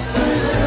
Christmas.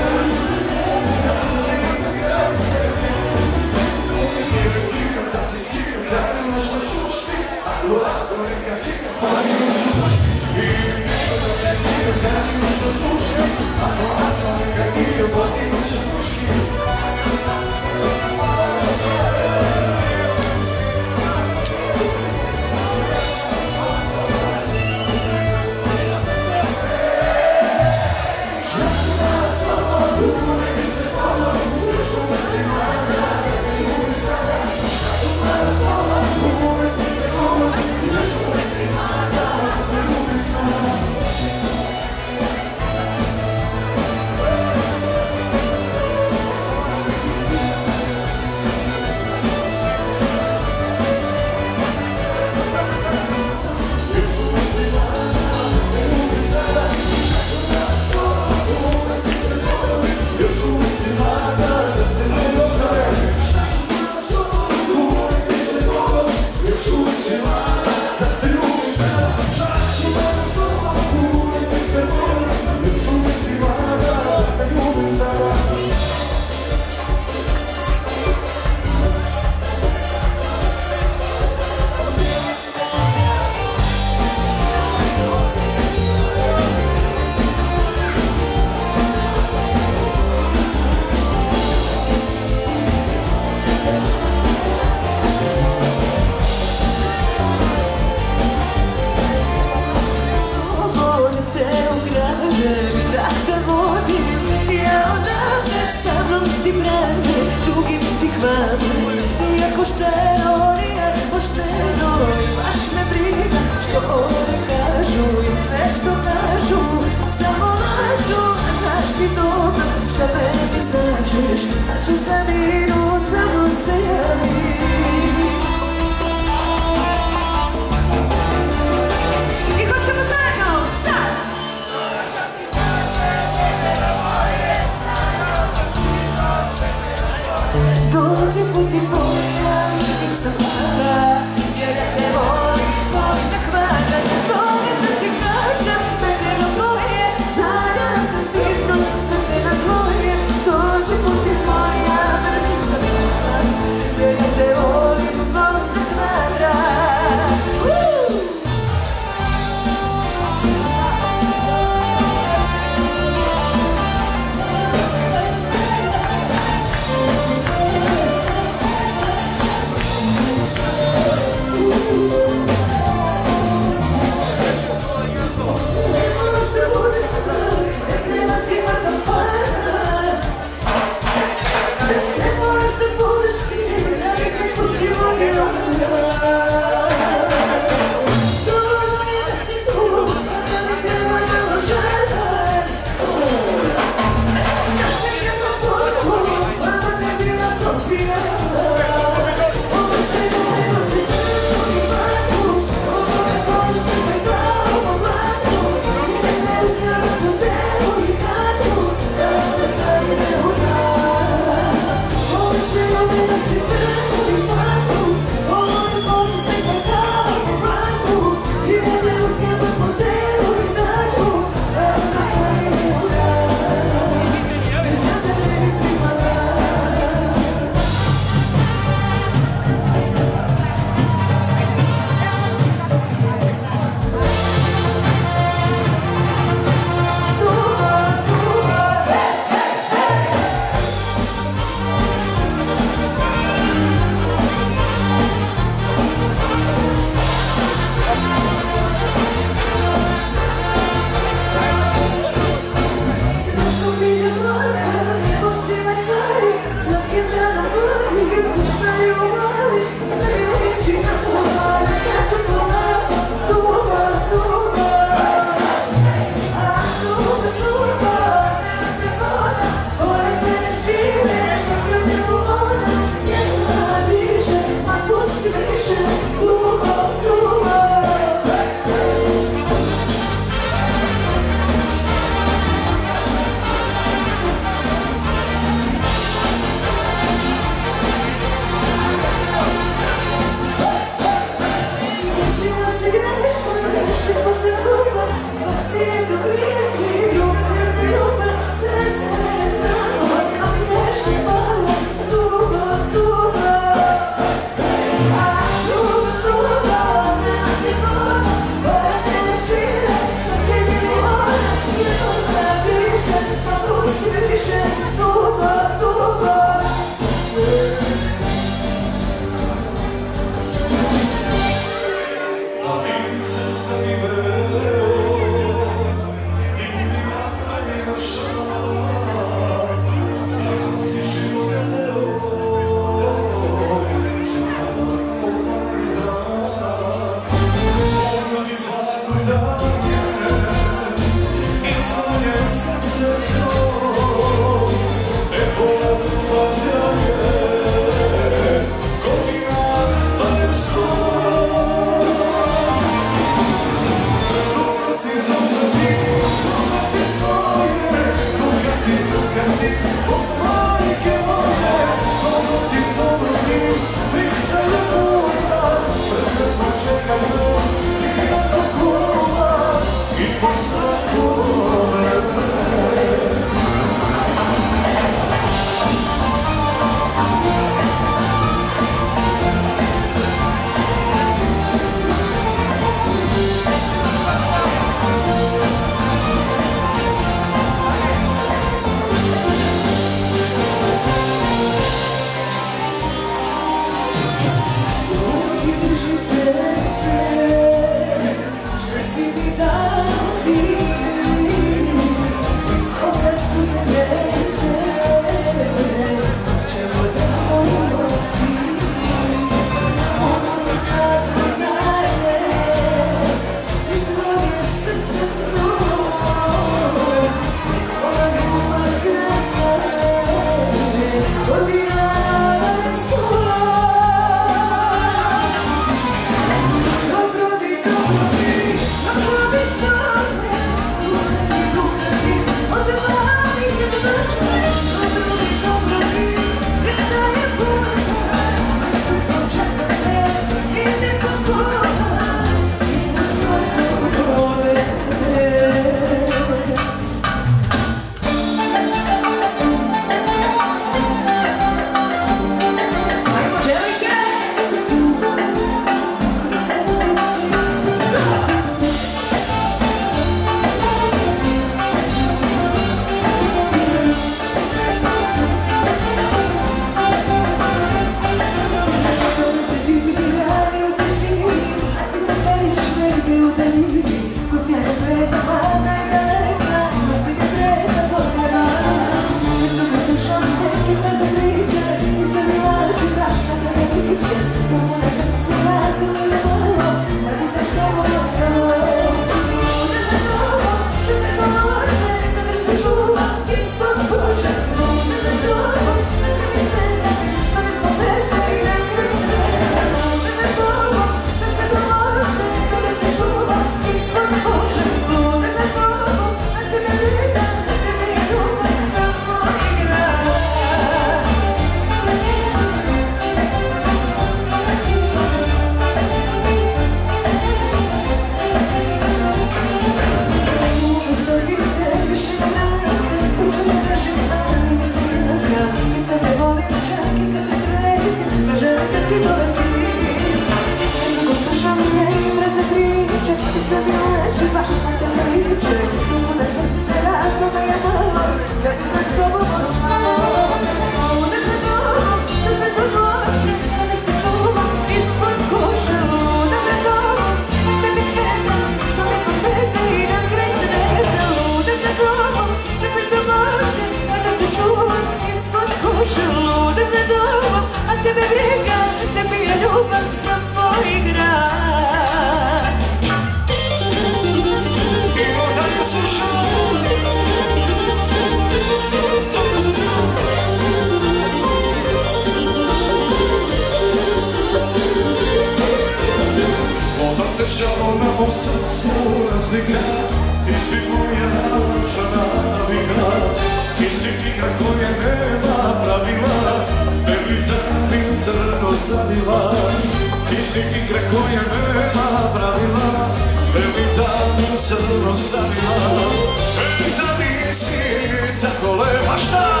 Ti si igra koja nema pravila Velica mi crno stavila Velica nisi, tako lepa šta?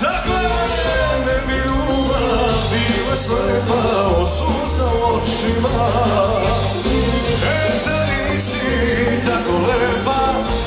Za ne mi ljubav Bila slepa od suza u očima Velica nisi, tako lepa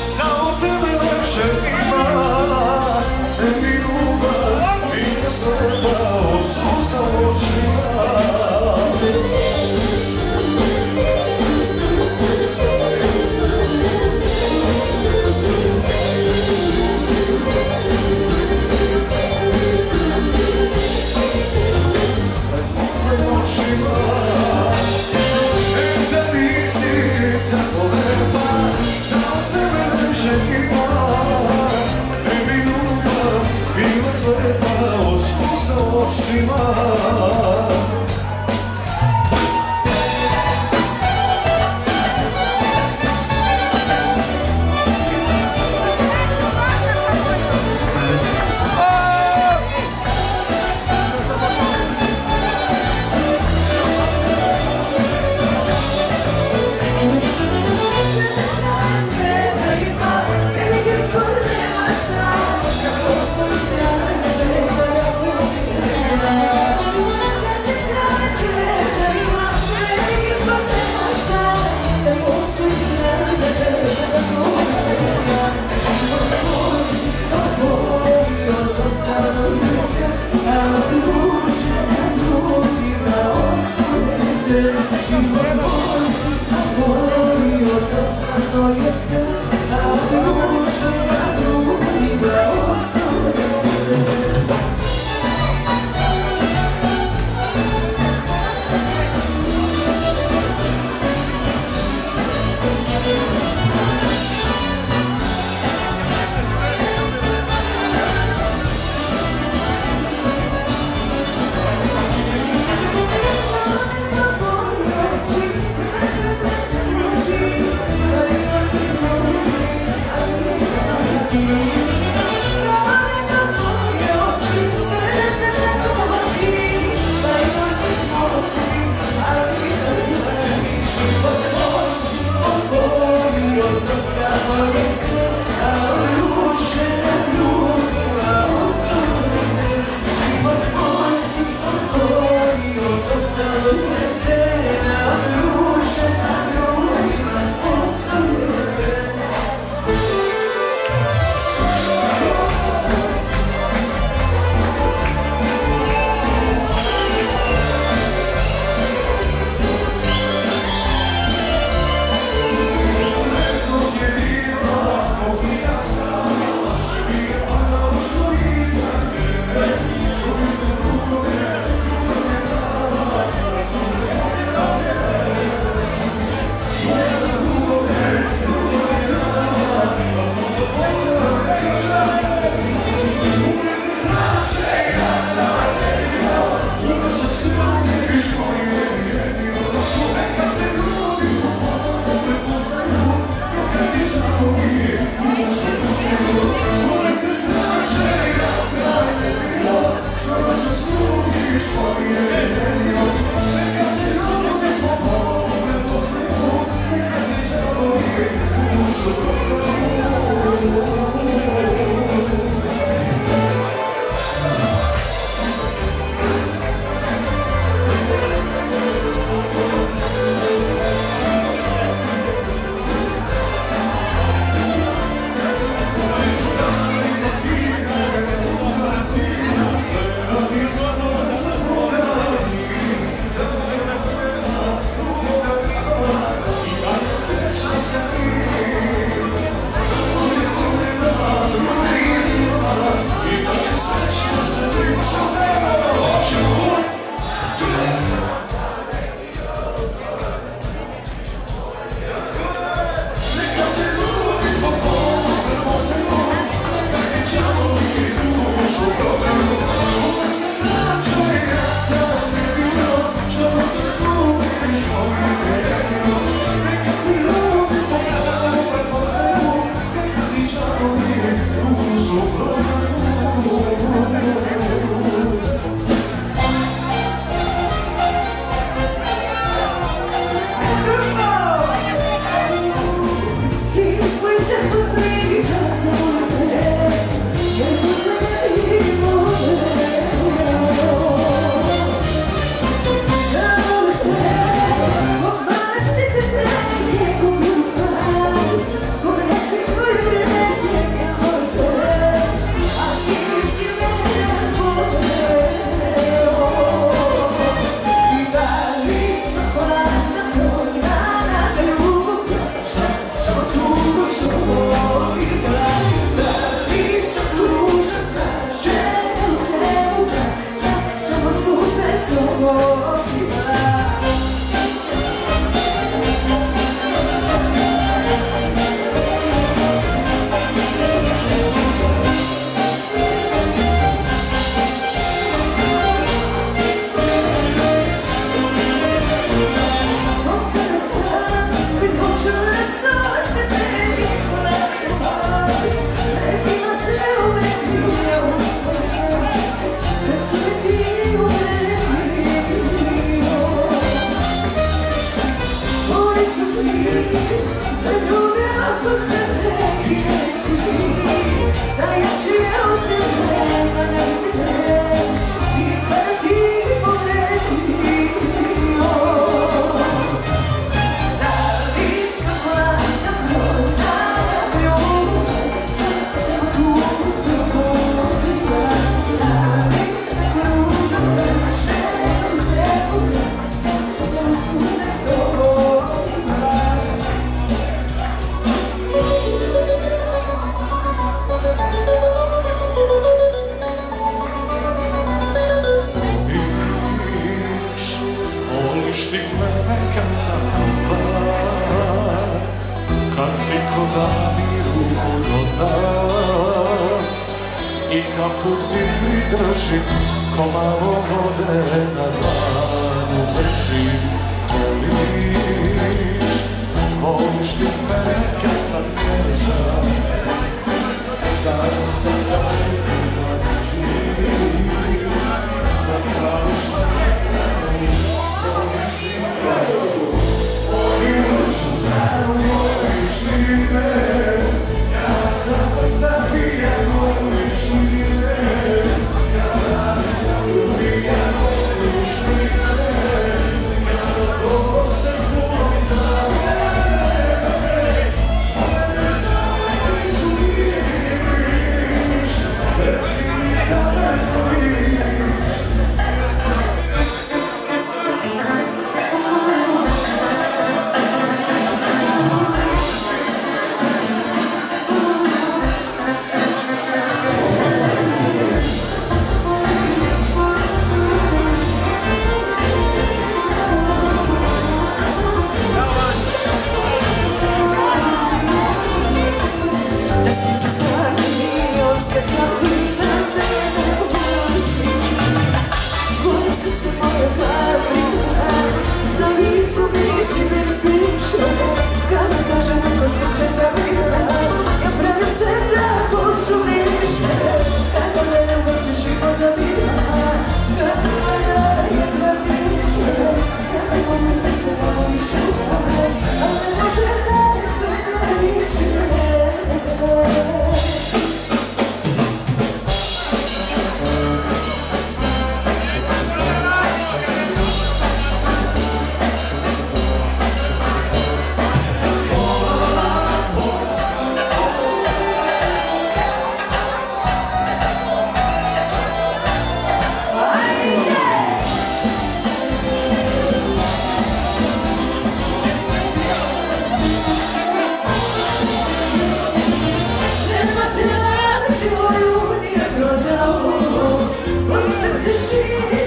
Is it?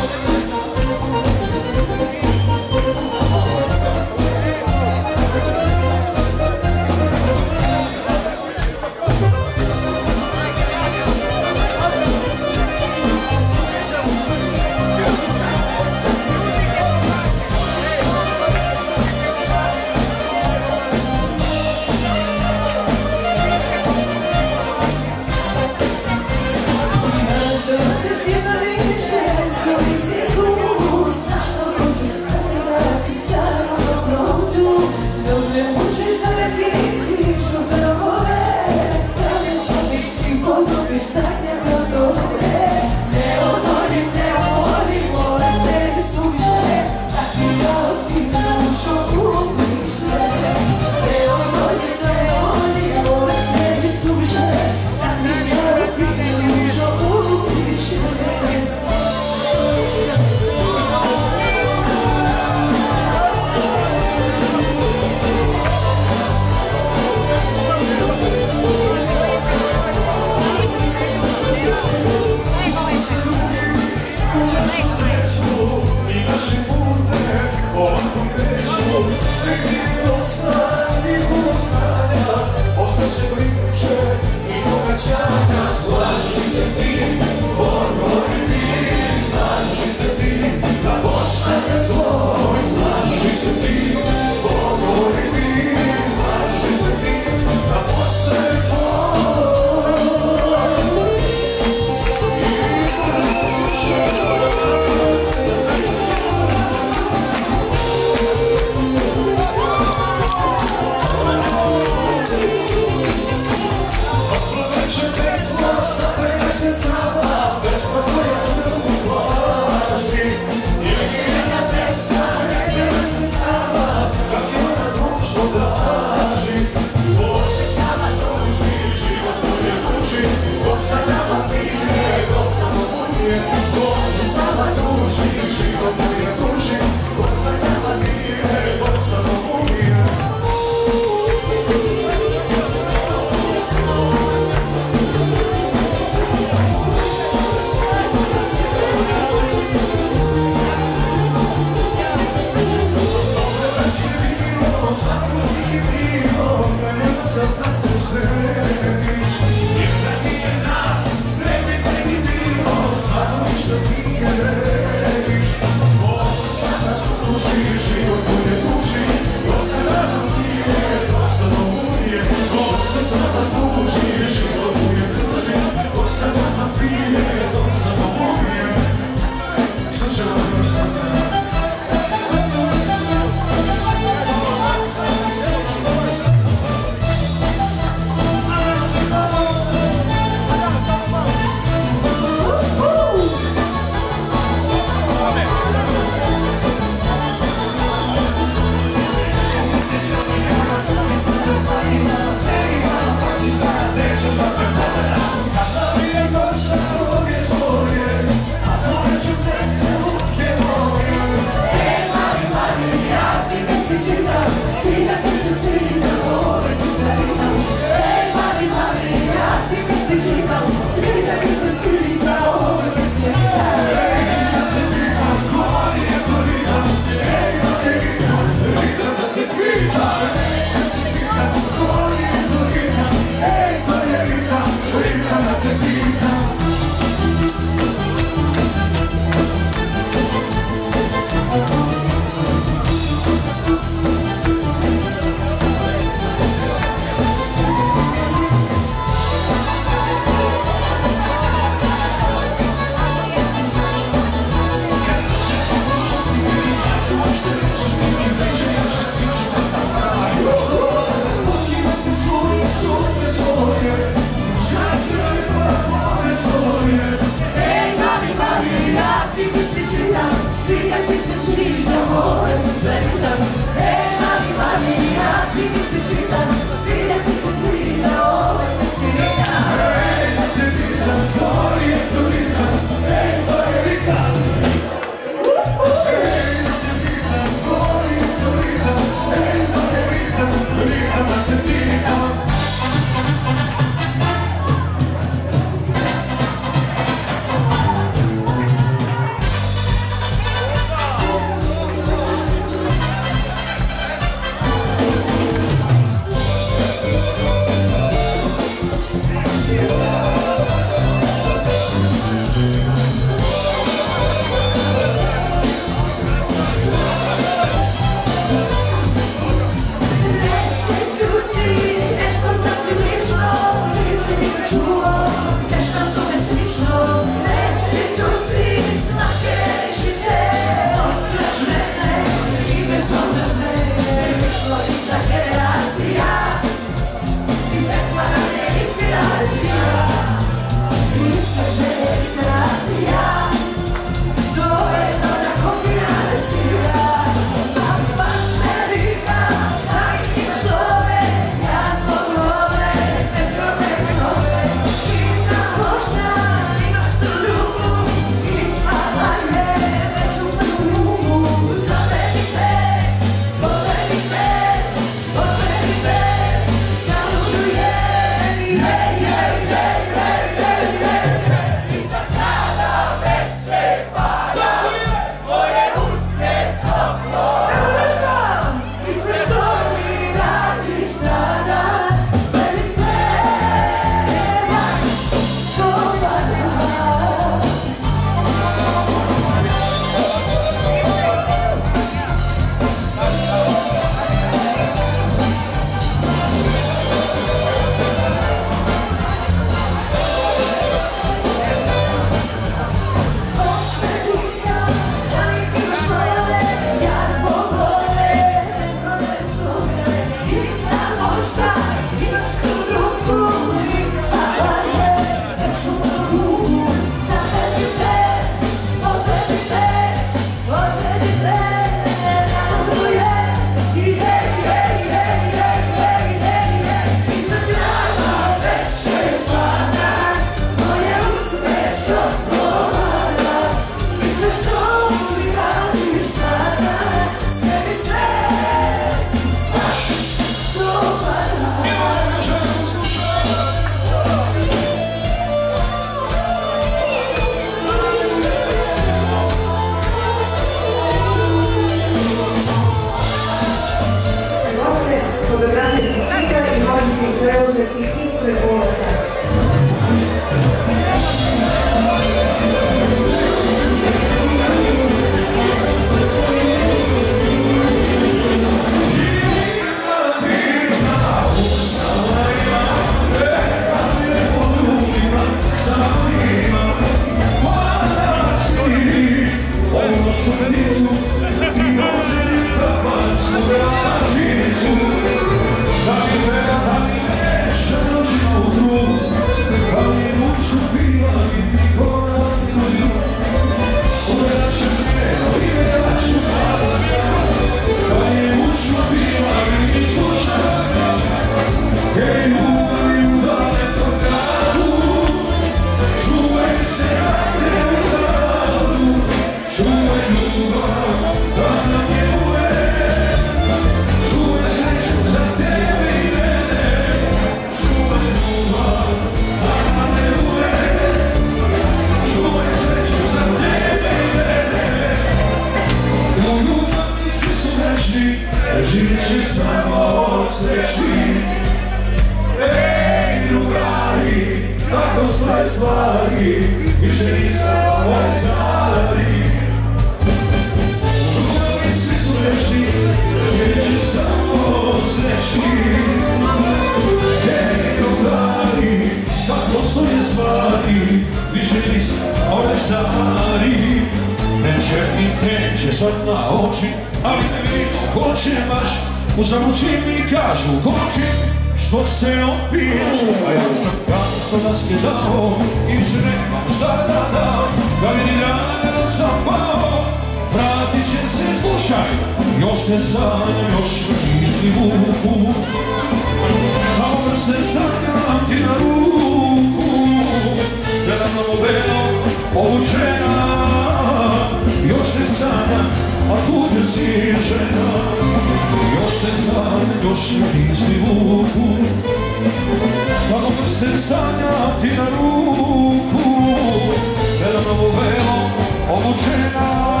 tuđena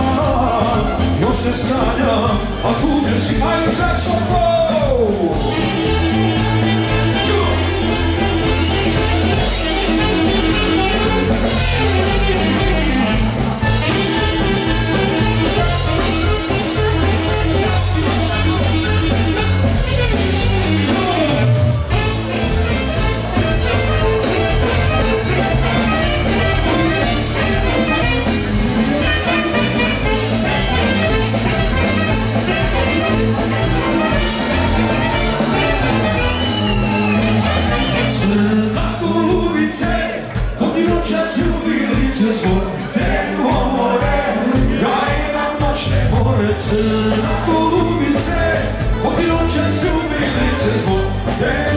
Još te sanjam, a tuđe si, ajde sad so go! Listen, ooh, you say, what you don't chance to be, this is what they